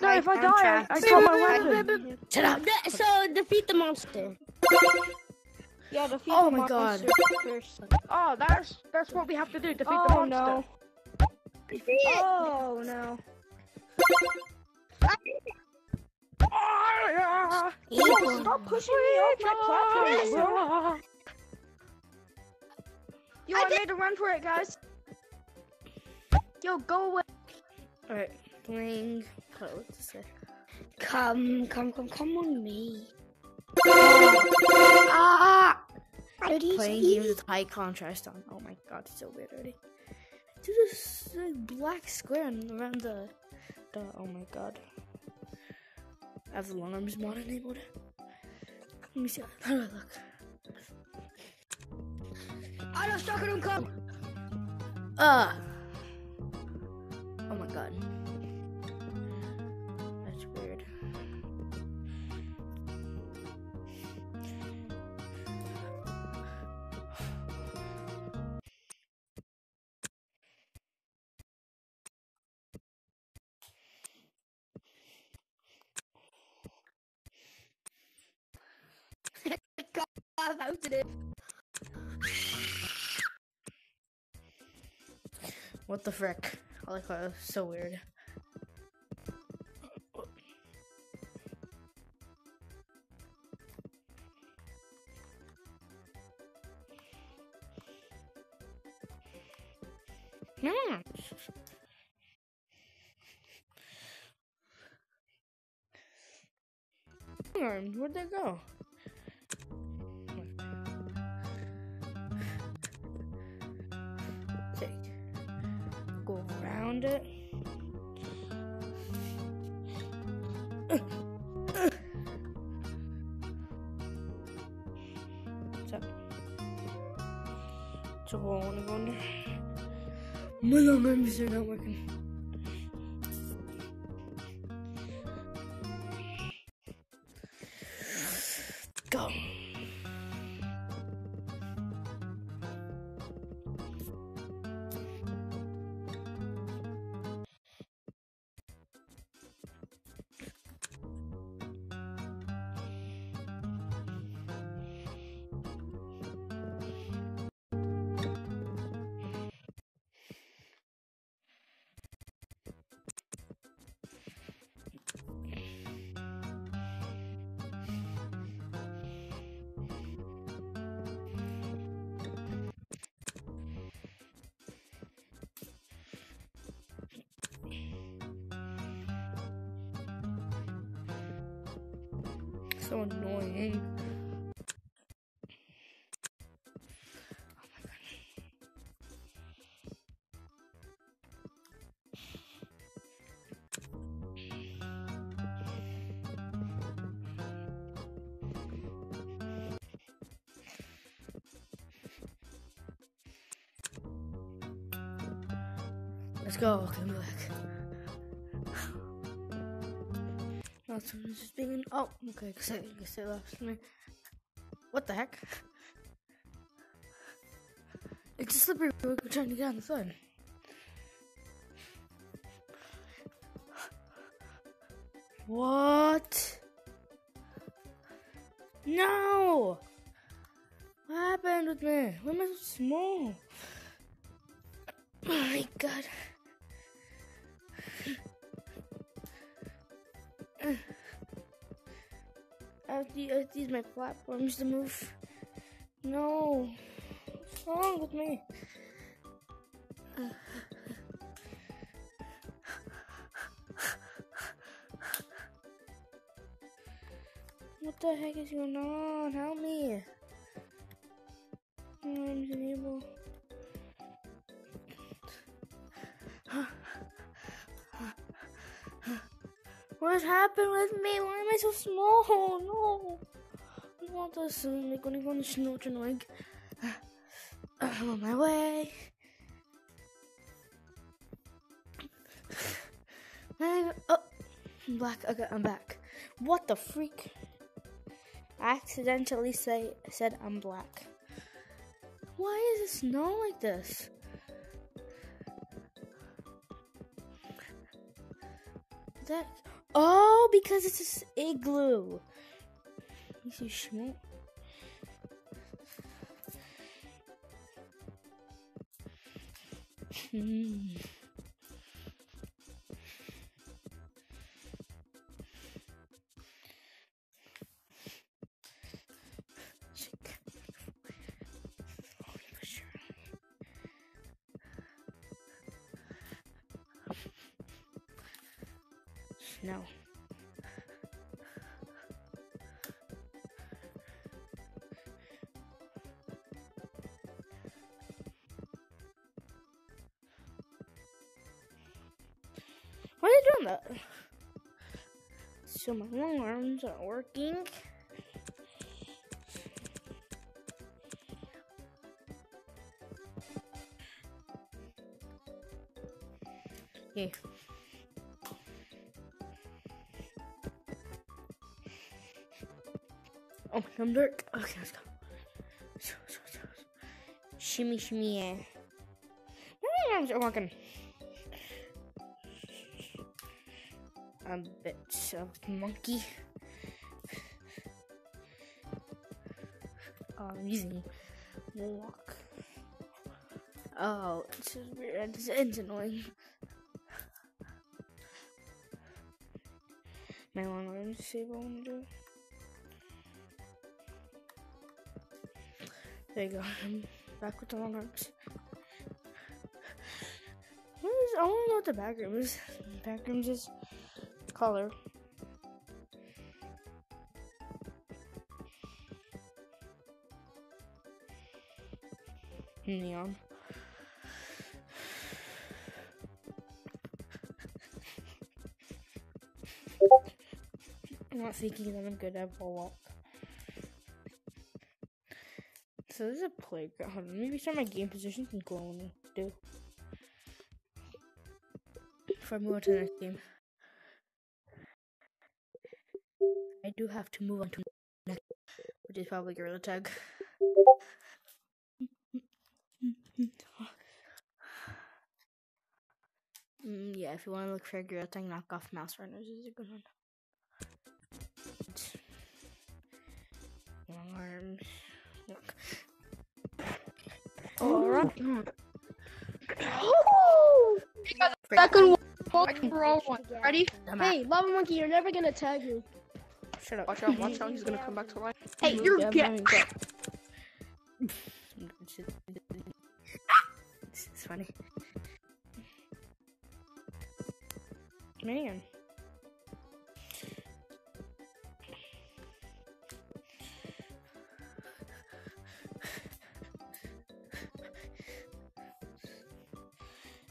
No, if I die, I, I got my weapon. So defeat the monster. Yeah, defeat Oh the my God. monster. Oh, that's that's what we have to do. Defeat the Oh monster. no. Oh no. Oh, yeah. Evil. Stop pushing me off my platform, bro. Yo, I, made a run for it, guys. Yo, go away. Alright, playing. What's this say? Come, come, come, come on me. Ah! Ready? Playing games with high contrast on. Oh my god, it's so weird already. Do this uh, black square around the, the. Oh my god. I have the long arms mod enabled. Let me see. How do I look? I don't suck don't come. Ah! Oh my god. It. What the frick? I like that. So weird. Hmm. Arms, Where'd they go? So I want to go under. My So annoying. Oh, okay. Because I guess I lost me. What the heck? It's a slippery road. We're trying to get on the side. What? No! What happened with me? Why am I so small? Oh my god. I have, to, I have to use my platforms to move. No. What's wrong with me? What the heck is going on? Help me. I'm unable. What happened with me? Why am I so small? No. I want this. I'm gonna go on the snow tonight. I'm on my way. I'm- Oh, I'm black. Okay, I'm back. What the freak? I accidentally say said I'm black. Why is it snow like this? That oh, because it's a igloo. You see Schmoot? Hmm. So my long arms are working. Yeah. Oh, I'm dark. Okay, let's go. Shimmy, shimmy, yeah. My arms are working. A bit of monkey. Oh, I'm using walk. Oh, it's. It's, it's annoying. My long arms disable when do. There you go. I'm back with the long arms. I to know what the back room is. Back rooms is color. Neon. I'm not thinking that I'm good at ball walk. So this is a playground. Maybe start my game positions and go on do. Before I move to the next game. I do have to move on to next, which is probably Gorilla Tag. Mm, yeah, if you want to look for Gorilla Tag, knock off Mouse Runners is a good one. Long arms. Look. Alright. Break- Second one. Ready? Hey, Lava Monkey, you're never gonna tag me. Shut up. Watch out, watch out, he's gonna come back to life. Hey, you're Yeah, get. I'm gonna It's it's funny. Man.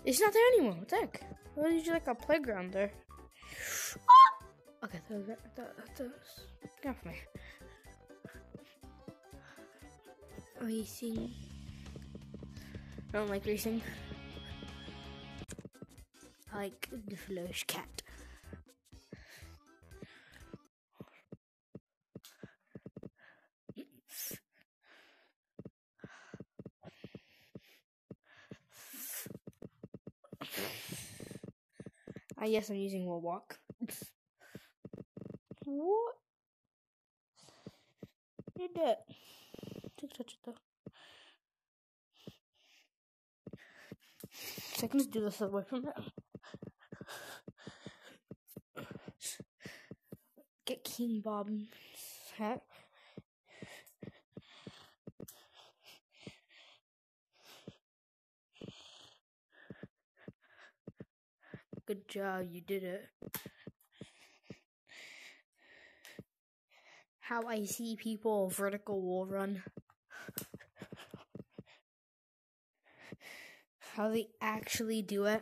It's not there anymore. What the heck? It was usually like a playground there. Get off me. Racing. I don't like racing. I like the Flush Cat. Ah, yes, I'm using Will Walk. What? Did that. I can just do this away from it. Get King Bob's hat. Good job, you did it. How I see people vertical wall run. How they actually do it.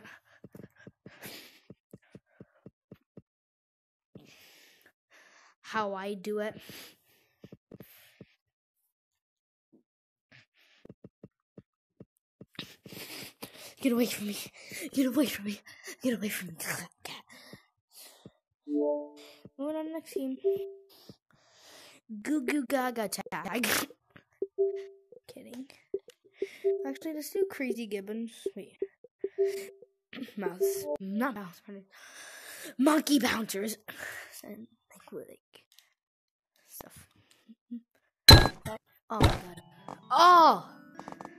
How I do it. Get away from me. Get away from me. Get away from me. Moving on next team. Goo Goo Gaga tag. Kidding. Actually, let's do Crazy Gibbons. Wait. Mouse. Not mouse. monkey bouncers and like like stuff. Oh my god. Oh,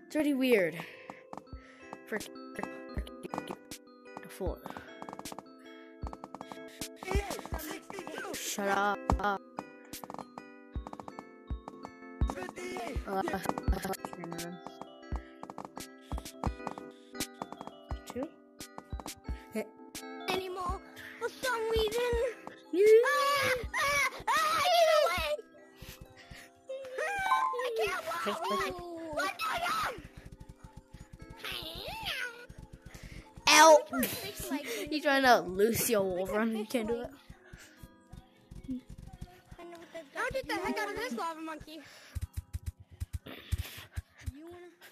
it's already weird. The floor. Shut up. Uh, Two. Anymore. For some reason. Yeah. Ah, ah, ah, get away! I can't walk. What the Ow! Fix He's trying to loose your Wolverine. You can't do it. Don't get the heck out of this lava monkey.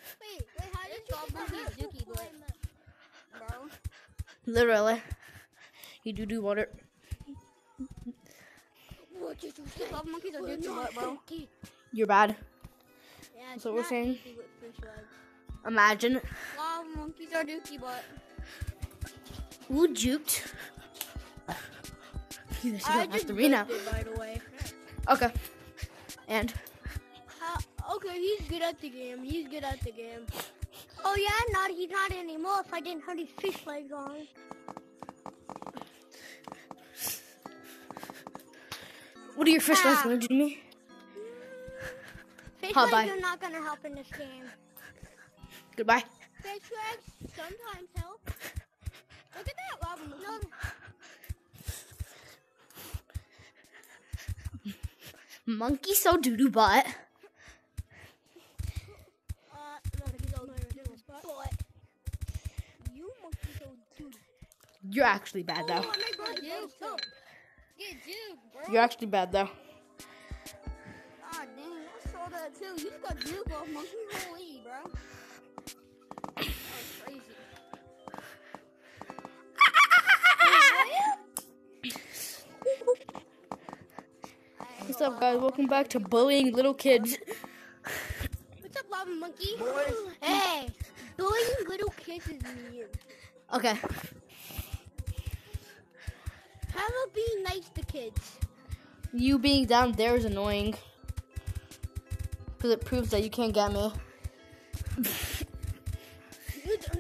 You wanna wait, wait, how did you get that Dookie boy? Bro. Literally. You do do water. What did you say? Lava monkeys are Dookie butt, bro. You're bad. Yeah, That's what we're saying. Dookie with fish legs. Imagine. Lava monkeys are Dookie butt. Ooh, juked. You guys don't have to now. it, by the way. Okay. And okay, he's good at the game. He's good at the game. Oh yeah, not he's not anymore. If I didn't have his fish legs on. what are your fish legs Ah. going to do to me? Fish Huh, legs are not gonna help in this game. Goodbye. Fish legs sometimes help. Look at that lava monkey. Monkey so doo doo You're actually bad though. Oh, my brother you too. Get you, bro. You're actually bad though. Ah, dang, I saw that too. You just got juke off monkey. Holy, bro. That was crazy. What's up, guys? Welcome back to bullying little kids. What's up, lava monkey? Hey, bullying little kids is mean. Okay. Being nice to kids? You being down there is annoying. Because it proves that you can't get me.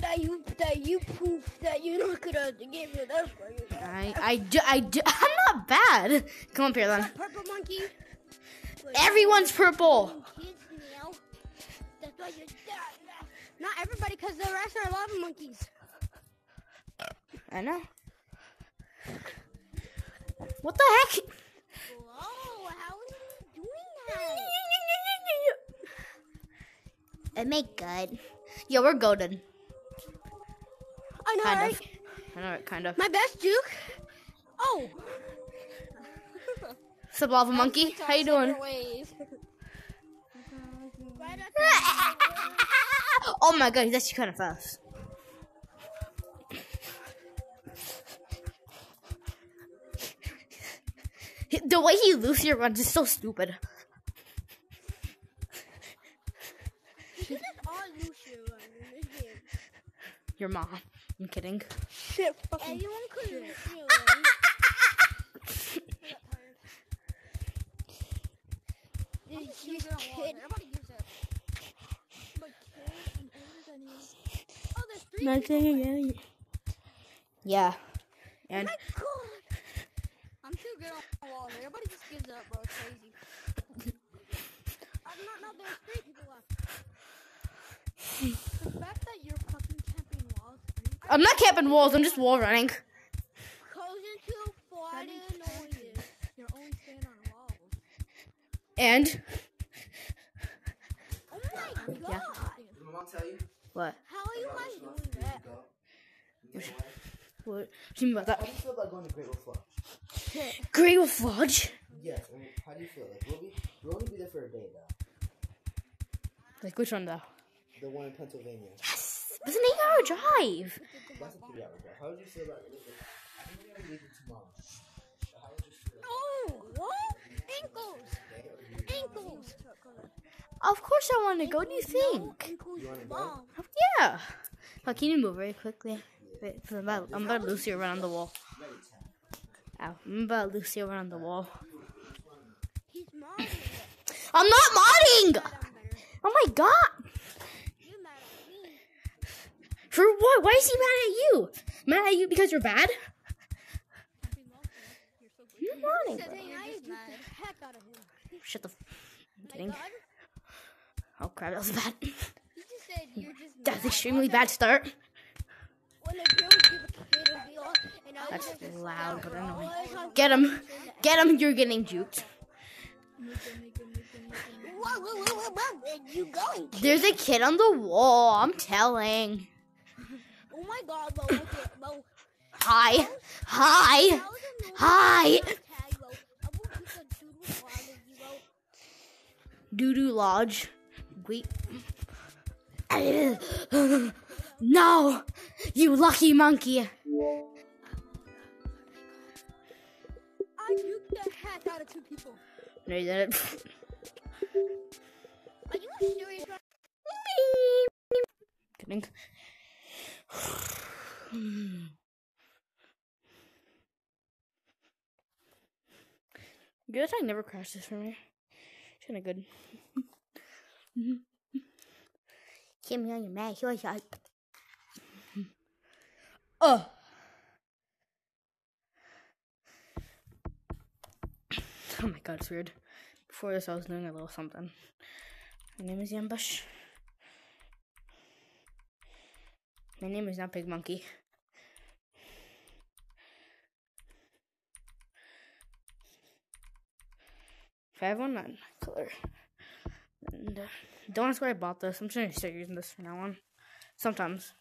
That you that you prove that you're not good at the game. so That's why you're I, I, do, I do, I'm not bad. Come up here then. purple monkey. Everyone's purple. Kids now. That's why you're Not everybody, because the rest are lava monkeys. I know. What the heck? Whoa, how are you doing that? It make good. Yeah, we're golden. I know, Kind right? of. I know it, kind of. My best juke. Oh. What's up, lava monkey? How you doing? oh my god, he's actually kind of fast. The way he Lucio runs is so stupid. Your mom. I'm kidding. Shit, fucking. Anyone could Lucio This kid. Oh, there's three Nothing again. Yeah. And My God. I'm too good on water. Everybody just gives up, bro. It's crazy. I'm not, not there's three people left. the fact that you're fucking camping walls, I'm not camping walls, I'm just wall running. goes into fly. You're only standing on walls. And Oh my god. Yeah. Did my mom tell you? what? How are you guys doing that? You know why? What? What do you mean about How that? do you feel about going to Great Wolf Lodge? Great Wolf Lodge? Yes. I mean, how do you feel? Like, we'll be, we'll only be there for a day, though. Like which one though? The one in Pennsylvania. Yes. It's an eight-hour drive. That's a three-hour drive. How would you feel about it? I'm gonna leave it tomorrow. How would you feel? Oh, what? Ankles. Ankles. Of course I want to go. What do you think? You wanna go? Yeah. Oh, can you move very quickly? Wait, 'cause I'm about, I'm about to lose you around the wall. Ow, I'm about Lucy over on the wall. He's modding. I'm not modding! Mad I'm better. Oh my god! You mad at me. For what? Why is he mad at you? Mad at you because you're bad? You're modding, Said, bro. hey, I beat the heck out of him. Shut the. F- I'm kidding. Oh crap, that was bad. He just said you're just That's mad. extremely bad start. When the girl would give a kid a deal, and I That's loud, but annoying. Get him. Get him, you're getting juked. There's a kid on the wall, I'm telling. Oh my god, at, bro. Hi. Hi. Hi. tag, bro. I will keep the doodle flag of you, bro. Doo doo lodge. Wait. no! You lucky monkey. I nuked the heck out of two people. No, you didn't. Are you serious? Kidding. Good, I never crashed this for me. It's Kinda good. Kim and Matt, here's your. Oh! Oh my god, it's weird. Before this, I was doing a little something. My name is Yambush. My name is not Big Monkey. Five one nine color. And uh, don't ask where I bought this. I'm just gonna start using this from now on. Sometimes.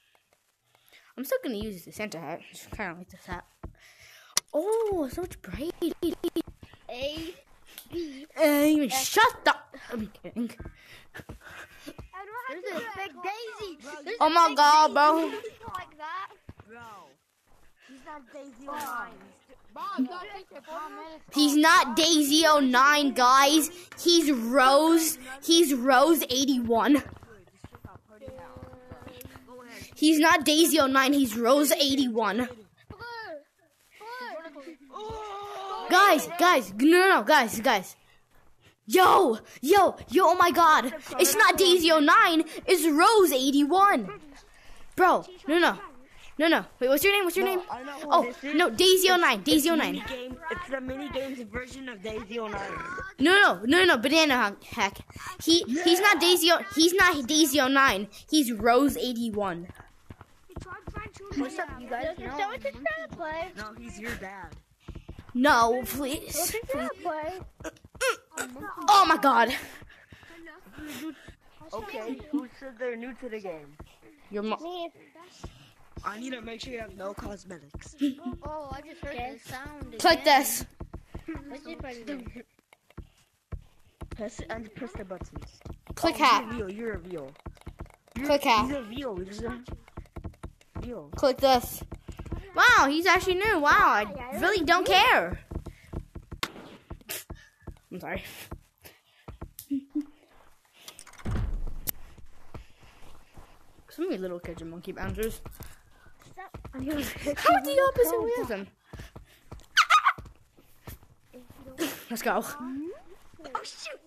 I'm still gonna use the Santa hat. Just kind of like this hat. Oh, so much bright. A, B. Uh, shut up. I'm kidding. There's a big daisy. There's Oh my god, bro. like that. He's not Daisy 09, guys. He's Rose. He's Rose 81. He's not Daisy 09, he's Rose 81. Guys, guys, no, no, no, guys, guys. Yo, yo, yo, oh my god. It's not Daisy 09, it's Rose 81. Bro, no, no. No, no. Wait, what's your name? What's your name? I know what Oh, this is. no, Daisy 09, Daisy 09. Mini game. It's the mini games version of Daisy 09. No, no, no, no, banana hack. He he's not Daisy. O- He's not Daisy 09. He's Rose 81. What's up, you guys? So what's it trying to play? No, he's your dad. No, please. trying? Oh my God. Okay, who said they're new to the game? Your mom. I need to make sure you have no cosmetics. Oh, oh I just heard the sound. Click this. Let's see if I can. Press and press the buttons. Click oh, hat. You're real. You're a real. Click He's hat. a real. He's a real. Click this. Wow, he's actually new. Wow, I really don't care. I'm sorry. So many little kids and monkey bouncers. How the opposite wisdom? Let's go. Oh shoot!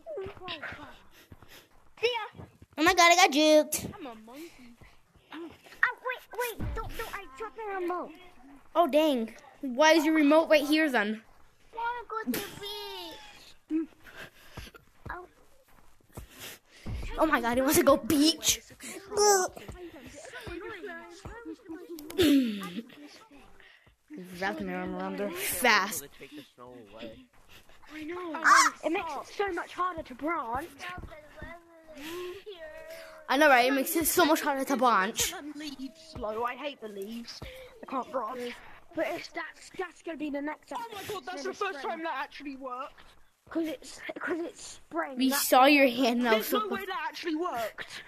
Oh my god, I got juked. I'm a monkey. Oh wait, wait! Don't, don't! I dropped the remote. Oh dang. Why is your remote right here then? Wanna go to the beach? Oh my god, he wants to go beach. Wrapping my arm around there fast. take the. I know. Ah, it makes it so much harder to branch. I know, right? It makes it so much harder to branch. Leaves slow. I hate the leaves. I can't branch. But it's that's that's gonna be the next. Oh my god, that's the first time that actually worked. Because it's because it's spring. We That's saw your hand now. There's no So way that actually worked.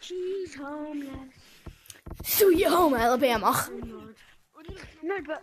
She's homeless. sweet home, Alabama. No, but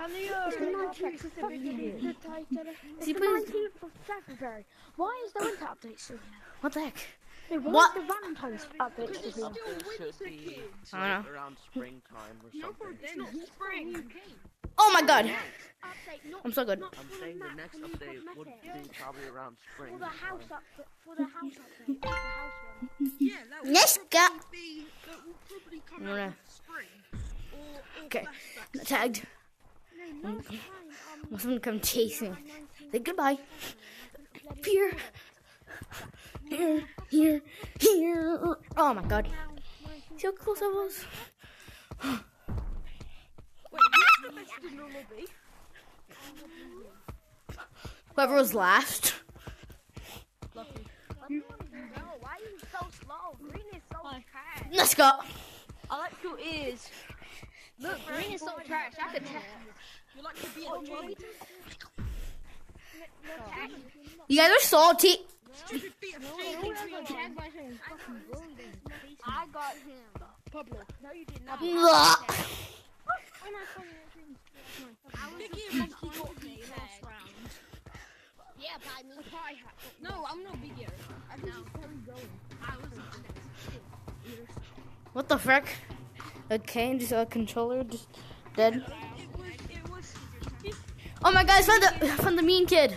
Can you uh, the title? See, the please. 19th of February. Why is the winter update still here? What the heck? Hey, why What? is the Valentine's update still here? Update should be I don't like around springtime or something. It's not spring. Oh my god. Not I'm so good. I'm saying the next Can you put update would be probably around spring. For the house update. For the house update. The house one. Yeah, that will Let's go. probably be that will probably come out in spring. Or, or Okay. Tagged. No, last time. Um, Someone come chase me. Say goodbye. Here. Here. Here. Here. Oh my god. See how close I was? Wait, who's the best in the lobby? Whoever was last. No, why are you so slow? Green is so trash. Let's go. I like your ears. Look, green is so trash. I could tell. You like to be oh, a You guys are salty. Stupid be a fiend. I got him. Pablo. No, you did not. Ugh. Biggie and Monkey got me last round. Yeah, by me. No, I'm not Biggie. I know. I was What the frick? Okay, just a controller just dead. It was. It was. Oh my god, I found the, found the mean kid.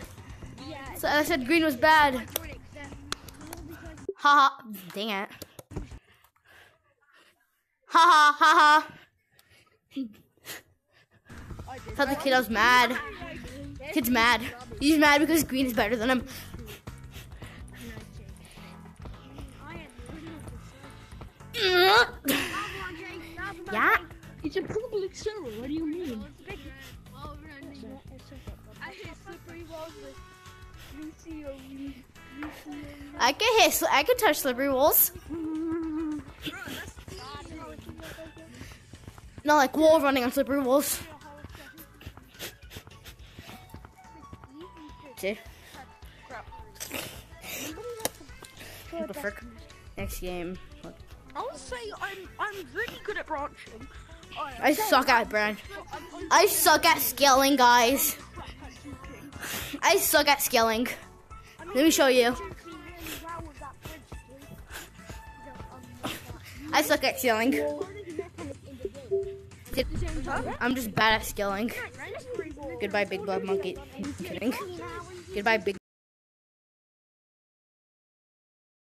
So I said green was bad. Haha. Dang it. Haha, haha. Thought the kid I was mad. Kid's mad. He's mad because green is better than him. yeah. It's a public server. What do you mean? I hit slippery walls with Lucio I can hit. I can touch slippery walls. Not like wall running on slippery walls. See? What the frick? Next game. I say I'm. I'm really good at branching. I suck at branch. I suck at scaling, guys. I suck at scaling. Let me show you. I suck at scaling. I'm just bad at scaling. Goodbye, big black monkey. I'm kidding. Goodbye, big.